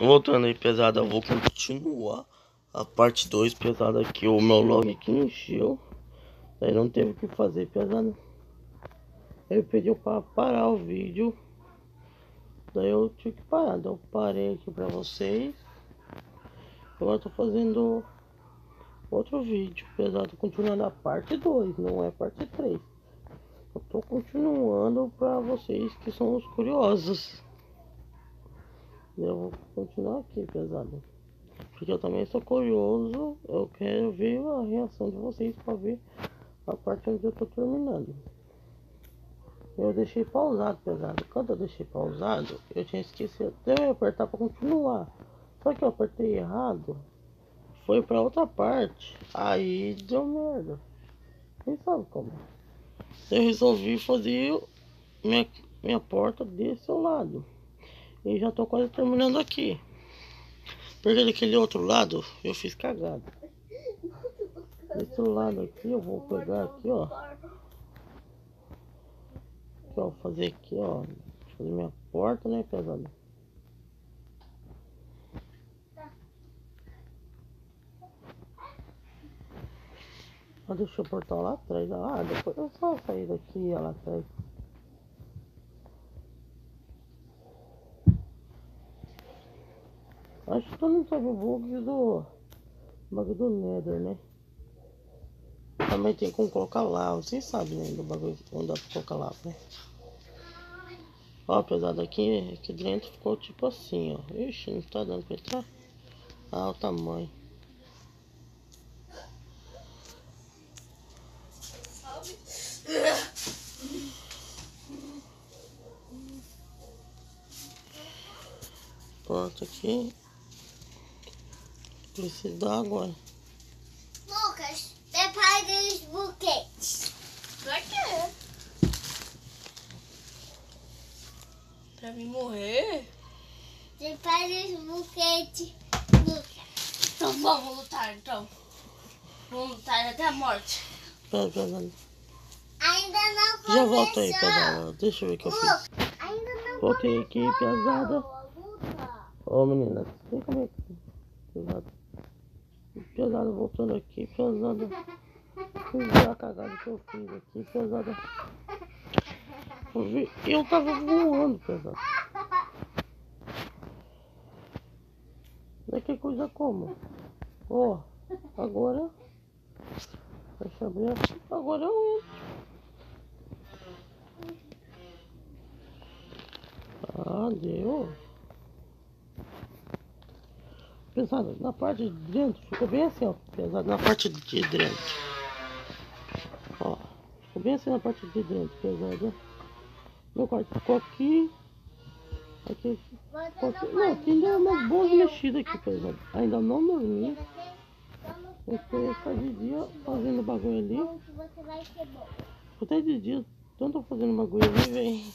Voltando aí, pesada, vou continuar a parte 2, pesada, que o meu log aqui encheu. Daí não teve o que fazer, pesada. Ele pediu para parar o vídeo. Daí eu tive que parar. Daí eu parei aqui para vocês. Agora tô fazendo outro vídeo, pesado, continuando a parte 2, não é parte 3. Eu tô continuando para vocês que são os curiosos. Eu vou continuar aqui, pesado. Porque eu também sou curioso. Eu quero ver a reação de vocês para ver a parte onde eu tô terminando. Eu deixei pausado, pesado. Quando eu deixei pausado, eu tinha esquecido até eu apertar para continuar. Só que eu apertei errado. Foi para outra parte. Aí deu merda. Quem sabe como? Eu resolvi fazer minha, minha porta desse lado. E já tô quase terminando aqui. Porque daquele outro lado eu fiz cagada. Desse lado aqui eu vou pegar aqui, ó. Aqui, ó, fazer aqui, ó. Fazer minha porta, né, pesado? Ah, deixa o portal lá atrás. Ah, depois eu só sair daqui lá atrás. Acho que todo mundo sabe o bug do bagulho do Nether, né? Também tem como colocar lá, vocês sabem né, do bagulho onde dá pra colocar lá, né? Ó, apesar daqui, aqui dentro ficou tipo assim, ó. Ixi, não tá dando pra entrar? Ah, o tamanho. Pronto aqui. Preciso dar agora. Lucas, prepare os buquetes. Pra quê? Pra mim morrer? Prepare os buquetes, Lucas. Então vamos lutar, então. Vamos lutar até a morte. Pera, pera. Ainda não começou. Já volto aí, pesada. Deixa eu ver o que eu fiz. Ainda não Voltei aqui, pesada. Ô meninas, vem comigo. Pesada. Voltando aqui, pesada. Fiz a cagada que eu fiz aqui, pesada. Eu, tava voando, pesada. Daqui coisa como? Ó, agora. Deixa eu abrir. Agora eu entro. Ah, deu. Pesado, na parte de dentro, ficou bem assim, ó. Pesado na parte de dentro. Ó, ficou bem assim na parte de dentro, pesado. Meu quarto ficou aqui. Aqui, Você ficou aqui. não pode aqui ainda é boas pedra. mexidas aqui, pesado. Ainda não dormi. Eu tô só de dia fazendo bagulho ali. Bom? Até de dia, tanto fazendo bagulho ali, vem.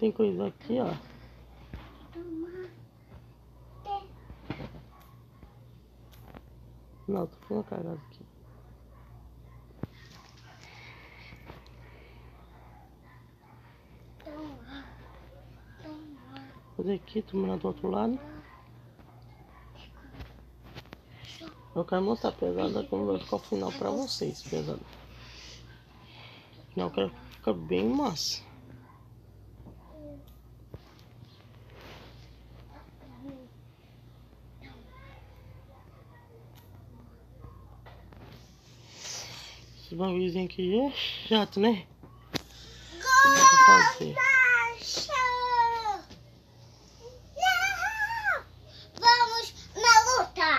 Tem coisa aqui, ó. Não, tô fazendo cagada aqui. Fazer aqui, terminar do outro lado. Eu quero mostrar pesada como vai ficar o final pra vocês, pesada. Não, eu quero que fica bem massa. Esse bagulhozinho aqui é chato, né? Fazer. Vamos na luta!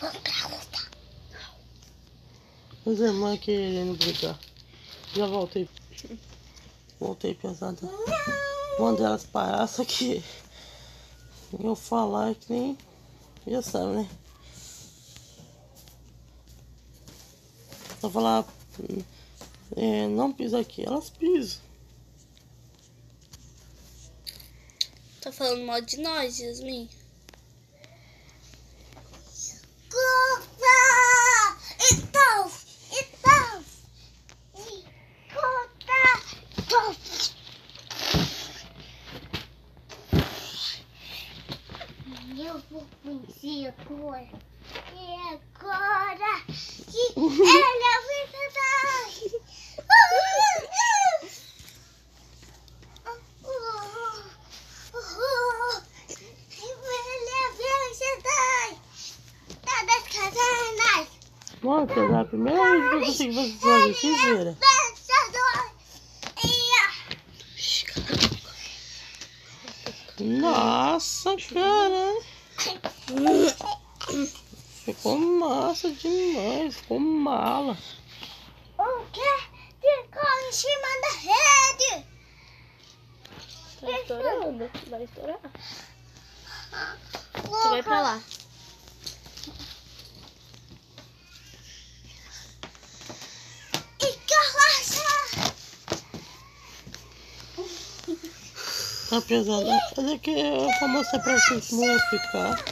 Vamos pra luta. Os irmãos querendo brigar. Já voltei. Voltei pesada. Quando elas parassem aqui. Eu falar que nem. Já sabe, né? Só falar. É, não pisa aqui. Elas pisam. Tá falando mal de nós, Yasmin? Então! Então! Segura. E agora que ela vai fazer. Mano, pesado, a primeira vez que eu consigo fazer sozinho, se vira. Nossa, cara. Ficou massa demais, ficou mala. O que ficou em cima da rede? Tá estourando. Vai estourar. Tu vai pra lá. Tá pesado. Olha aqui, eu vou mostrar pra vocês como vai ficar.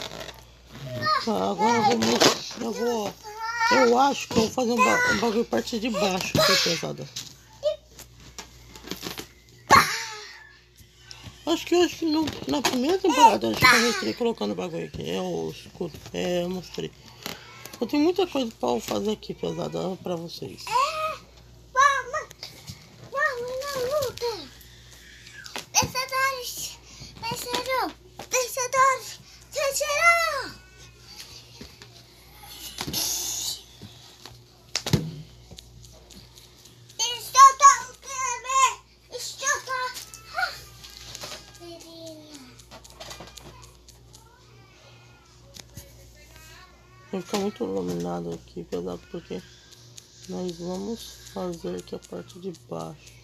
Tá, agora eu vou mostrar. Eu vou. Eu acho que eu vou fazer um, ba um bagulho a partir de baixo, que é pesado. Acho que hoje no, na primeira temporada acho que eu mostrei colocando o bagulho aqui. É o escudo. É, eu mostrei. Eu tenho muita coisa pra fazer aqui, pesada, pra vocês. Vai ficar muito iluminado aqui, pesado, porque nós vamos fazer aqui a parte de baixo.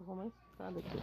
Vou uma escada aqui.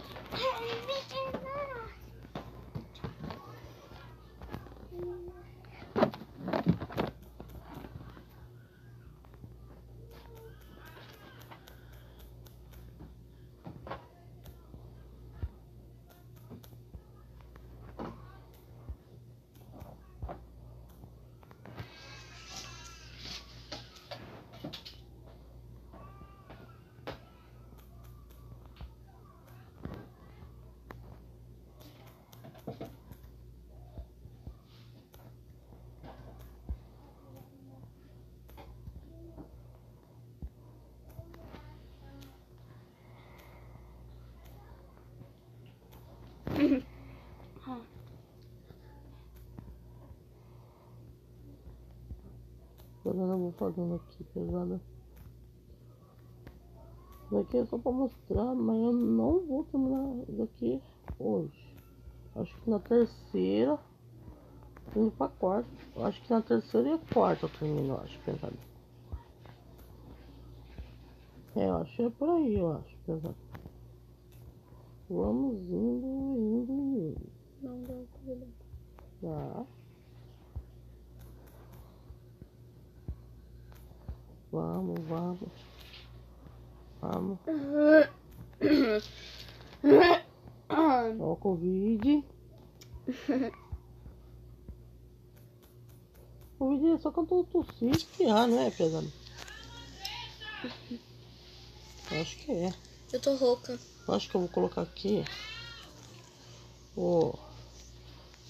Agora eu vou fazendo aqui, pesada. Isso aqui é só pra mostrar, mas eu não vou terminar isso aqui hoje. Acho que na terceira, indo pra quarta. Acho que na terceira e a quarta eu termino, eu acho, pesado. É, eu acho que é por aí, eu acho, pesado. Vamos indo, indo, indo. Não deu pra Tá. Vamos, vamos. Vamos. Ó o Covid. Covid é só quando eu tossir e espirrar, não é, pesado? Eu acho que é. Eu tô rouca. Eu acho que eu vou colocar aqui. O.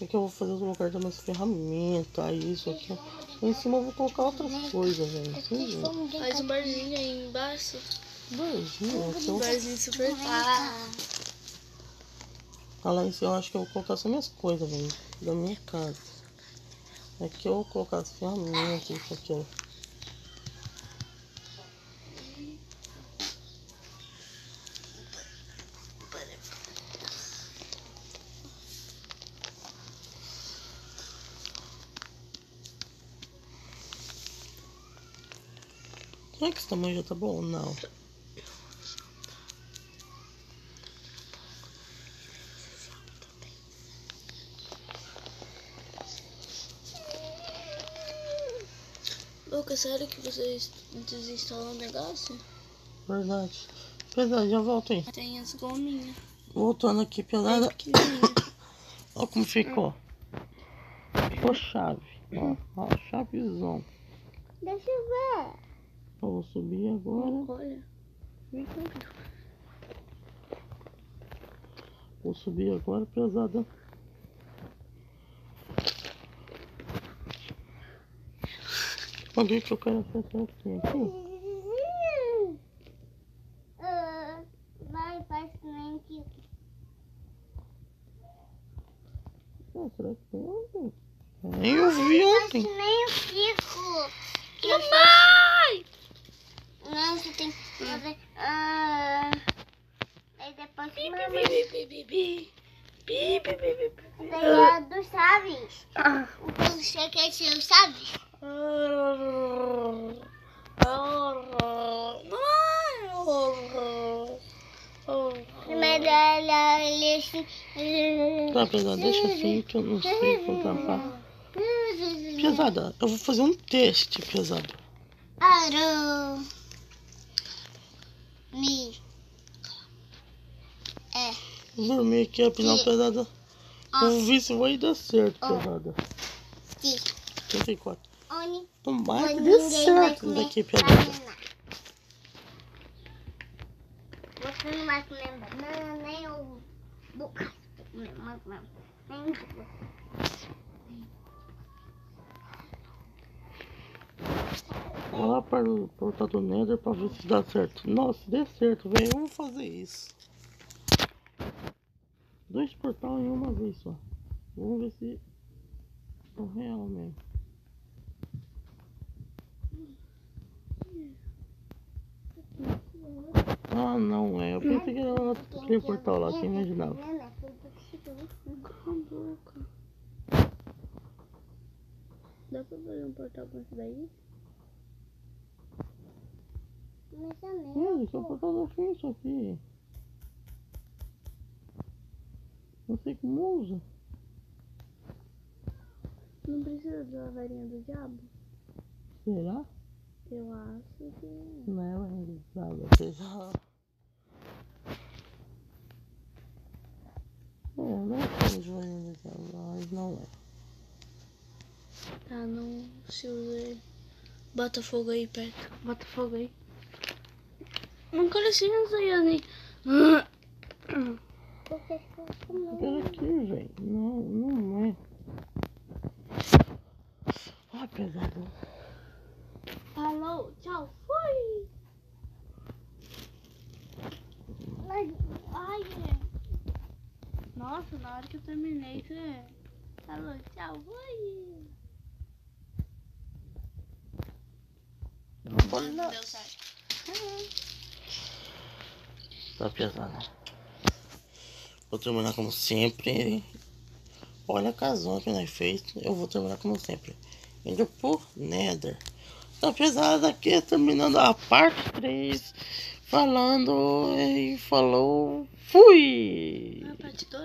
O que eu vou fazer? Eu vou colocar também as ferramentas, isso aqui. Em cima eu vou colocar outras coisas, velho. Sim, gente. Faz um barzinho aí embaixo. Barzinho, Um então. barzinho super ah. Ah, lá em cima eu acho que eu vou colocar só minhas coisas, velho. Da minha casa. Aqui eu vou colocar as ferramentas, isso aqui, ó. Tamanho já tá bom ou não? Lucas, sério que vocês desinstalam o negócio? Verdade. Verdade, já volto aí. Tem as gominhas. Voltando aqui, pelada. Olha como ficou. Ficou chave. Ó, ó, chavezão. Deixa eu ver. Vou subir agora. Olha. Vem comigo. Vou subir agora, pesada. Onde que eu quero acessar aqui? Aqui? Ah, Vai, que nem que. Ah, será que tem ontem? Nem eu vi ontem. que nem o Kiko. Papai! Você tem que fazer. Ah, aí depois que Bi, mamãe. bi, bi, bi, bi. Bi, bi, bi, bi, bi. Daí é dos Chaves. Ah. O povo chega que é o Chaves. Mas ela, ele assim. Tá, pesada, deixa assim que eu não sei fotografar. Pesada, eu vou fazer um teste, pesada. Arão. Mi. É. Vou dormir aqui, afinal, pesada. Vou ver se vai dar certo, pesada. Ti. 34. Oni. Tomara que dê vai certo daqui, pesada. Você não vai comer banana, nem o Lucas. Nem o. Vou lá para o portal do Nether pra ver se dá certo. Nossa, der certo, velho, vou fazer isso. Dois portal em uma vez só. Vamos ver se é real mesmo. Ah, não é. Eu pensei que era aquele portal lá, que eu imaginava. Dá pra fazer um portal com isso daí? Mas eu isso é o portal do fim, isso aqui. Não sei como usa. Não precisa da varinha do diabo? Será? Eu acho que. Não é realizada, seja. É, não é de realizada, mas não é. Tá, não se usa ele. Bota fogo aí perto. Bota fogo aí. Não quero licença, Yanni. Porque Pera aqui, velho. Não, não é. Ó, pesado. Falou, tchau, fui! Ai, Nossa, na hora que eu terminei, você falou, tchau, fui! Não deu certo. Tá pesado. Vou terminar como sempre. Olha a casona que nós fez. Eu vou terminar como sempre. Indo pro Nether. Tá pesado aqui, terminando a parte 3. Falando e falou. Fui! Ah, parte 2?